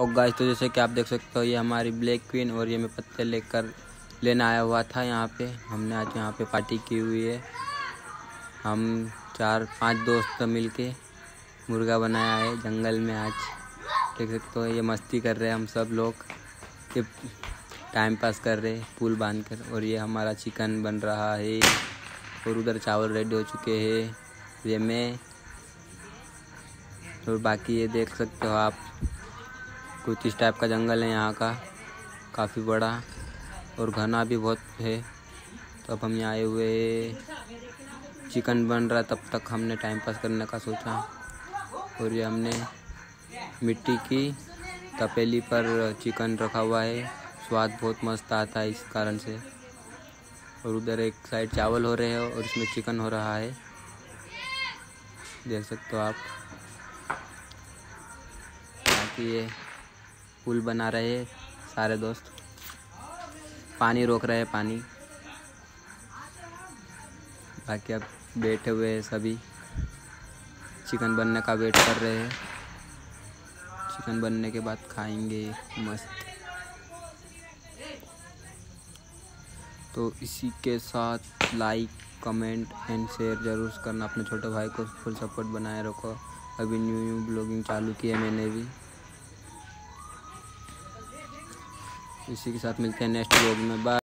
और गाइस तो जैसे कि आप देख सकते हो, ये हमारी ब्लैक क्वीन और ये मैं पत्ते लेकर लेने आया हुआ था यहाँ पे। हमने आज यहाँ पे पार्टी की हुई है। हम चार, पाँच दोस्त मिलके मुर्गा बनाया है जंगल में आज। देख सकते हो, ये मस्ती कर रहे हैं हम सब लोग। ये टाइम पास कर रहे हैं पुल बाँध कर और ये हमारा चिकन बन रहा है। और उधर चावल रेडी हो चुके हैं। ये मैं और बाकी ये देख सकते हो आप। कुछ इस टाइप का जंगल है यहाँ का। काफ़ी बड़ा और घना भी बहुत है। तो अब हम यहाँ आए हुए चिकन बन रहा तब तक हमने टाइम पास करने का सोचा। और ये हमने मिट्टी की तपेली पर चिकन रखा हुआ है। स्वाद बहुत मस्त आता है इस कारण से। और उधर एक साइड चावल हो रहे हैं और इसमें चिकन हो रहा है। देख सकते हो आप। बाकी ये पुल बना रहे हैं सारे दोस्त। पानी रोक रहे हैं, पानी। बाकी अब बैठे हुए हैं सभी। चिकन बनने का वेट कर रहे हैं। चिकन बनने के बाद खाएँगे मस्त। तो इसी के साथ लाइक कमेंट एंड शेयर ज़रूर करना। अपने छोटे भाई को फुल सपोर्ट बनाए रखो। अभी न्यू न्यू ब्लॉगिंग चालू की है मैंने भी। इसी के साथ मिलते हैं नेक्स्ट ब्लॉग में। बाय